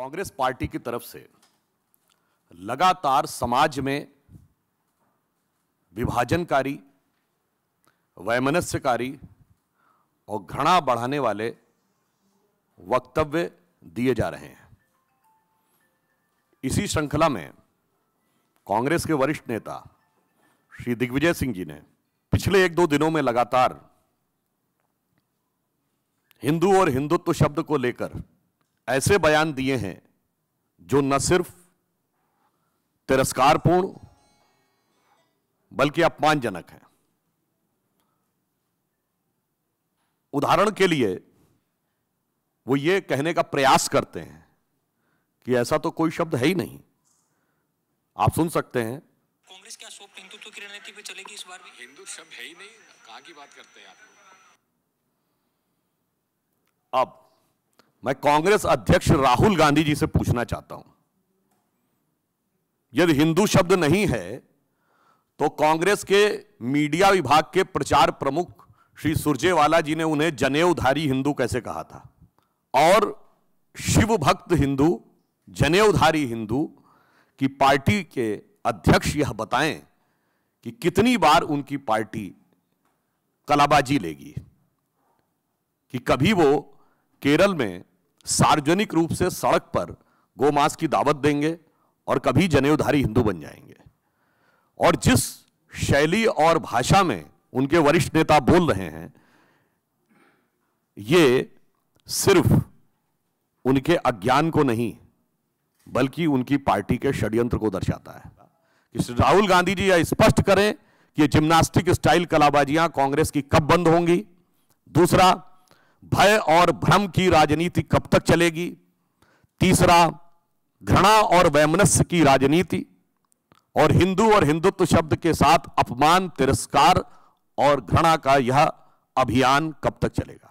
Congress party की तरफ़ से लगातार समाज में विभाजनकारी, वैमनस्यकारी और घृणा बढ़ाने वाले वक्तव्य दिए जा रहे हैं। इसी श्रृंखला में कांग्रेस के वरिष्ठ नेता श्री दिग्विजय सिंह जी ने पिछले एक दो दिनों में लगातार हिंदू और हिंदुत्व शब्द को लेकर ऐसे बयान दिए हैं जो न सिर्फ़ तिरस्कारपूर्ण बल्कि अपमानजनक है। उदाहरण के लिए वो ये कहने का प्रयास करते हैं कि ऐसा तो कोई शब्द है ही नहीं। आप सुन सकते हैं। कांग्रेस क्या सोप हिंदुत्व की रणनीति पे चलेगी इस बार भी। हिंदू शब्द है ही नहीं कहाँ की बात करते हैं आप लोग? अब मैं कांग्रेस अध्यक्ष राहुल गांधी जी से पूछना चाहता हूँ। यदि हिंदू शब्द नहीं है तो कांग्रेस के मीडिया विभाग के प्रचार प्रमुख श्री सुरजेवाला जी ने उन्हें जनेऊधारी हिंदू कैसे कहा था? और शिव भक्त हिंदू, जनेऊधारी हिंदू की पार्टी के अध्यक्ष यह बताएँ कि कितनी बार उनकी पार्टी कलाबाजी लेगी, कि कभी वो केरल में सार्वजनिक रूप से सड़क पर गोमांस की दावत देंगे और कभी जनेऊधारी हिंदू बन जाएँगे। और जिस शैली और भाषा में उनके वरिष्ठ नेता बोल रहे हैं, ये सिर्फ़ उनके अज्ञान को नहीं, बल्कि उनकी पार्टी के षड्यंत्र को दर्शाता है। कि राहुल गांधी जी यह स्पष्ट करें कि जिम्नास्टिक स्टाइल कलाबाजियाँ कांग्रेस की कब बंद होंगी। दूसरा भय और भ्रम की राजनीति कब तक चलेगी? तीसरा, घृणा और वैमनस्य की राजनीति। और हिंदू और हिंदुत्व शब्द के साथ अपमान, तिरस्कार और घृणा का यह अभियान कब तक चलेगा?